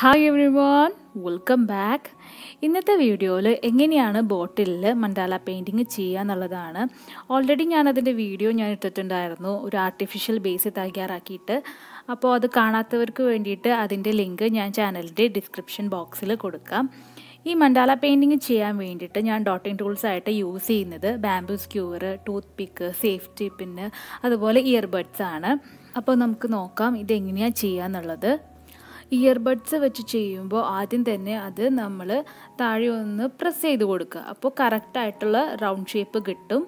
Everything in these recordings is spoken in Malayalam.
Hi everyone welcome back ഇന്നത്തെ വീഡിയോയിൽ എങ്ങനെയാണ് ബോട്ടിലിൽ മണ്ടാല പെയിന്റിങ് ചെയ്യുക എന്നുള്ളതാണ്. ഓൾറെഡി ഞാനതിന്റെ വീഡിയോ ഞാൻ ഇട്ടിട്ടുണ്ടായിരുന്നു. ഒരു ആർട്ടിഫിഷ്യൽ ബേസ് തയ്യാറാക്കിയിട്ട്. അപ്പോൾ അത് കാണാത്തവർക്ക് വേണ്ടിയിട്ട് അതിന്റെ ലിങ്ക് ഞാൻ ചാനലിന്റെ ഡിസ്ക്രിപ്ഷൻ ബോക്സിൽ കൊടുക്കാം. ഈ മണ്ടാല പെയിന്റിങ് ചെയ്യാൻ വേണ്ടിയിട്ട് ഞാൻ ഡോട്ടിങ് ടൂൾസ് ആയിട്ട് യൂസ് ചെയ്യുന്നത് bamboo skewer toothpick safety pin അതുപോലെ ഇയർബഡ്സ് ആണ്. അപ്പോൾ നമുക്ക് നോക്കാം ഇതെങ്ങനെയാണ് ചെയ്യുക എന്നുള്ളത്. ഇയർബഡ്സ് വെച്ച് ചെയ്യുമ്പോൾ ആദ്യം തന്നെ അത് നമ്മൾ താഴെ ഒന്ന് പ്രസ് ചെയ്ത് കൊടുക്കുക. അപ്പോൾ കറക്റ്റായിട്ടുള്ള റൗണ്ട് ഷേപ്പ് കിട്ടും.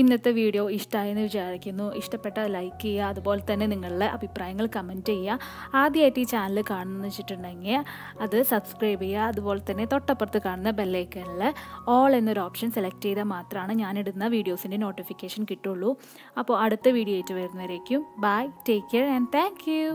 ഇന്നത്തെ വീഡിയോ ഇഷ്ടമായെന്ന് വിചാരിക്കുന്നു. ഇഷ്ടപ്പെട്ട ലൈക്ക് ചെയ്യുക. അതുപോലെ തന്നെ നിങ്ങളുടെ അഭിപ്രായങ്ങൾ കമന്റ് ചെയ്യുക. ആദ്യമായിട്ട് ഈ ചാനൽ കാണുന്നതെന്ന് വെച്ചിട്ടുണ്ടെങ്കിൽ അത് സബ്സ്ക്രൈബ് ചെയ്യുക. അതുപോലെ തന്നെ തൊട്ടപ്പുറത്ത് കാണുന്ന ബെല്ലൈക്കണിൽ ഓൾ എന്നൊരു ഓപ്ഷൻ സെലക്ട് ചെയ്താൽ മാത്രമാണ് ഞാനിടുന്ന വീഡിയോസിന്റെ നോട്ടിഫിക്കേഷൻ കിട്ടുള്ളൂ. അപ്പോൾ അടുത്ത വീഡിയോ ആയിട്ട് വരുന്നവരേക്കും. Bye take care and thank you